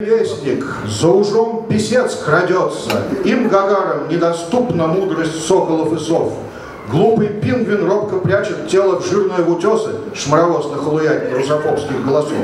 Вестник, за ужом писец крадется, им гагарам недоступна мудрость соколов и сов. Глупый пингвин робко прячет тело в жирные в утесы, шмаровоз нахлуять русофобских голосов.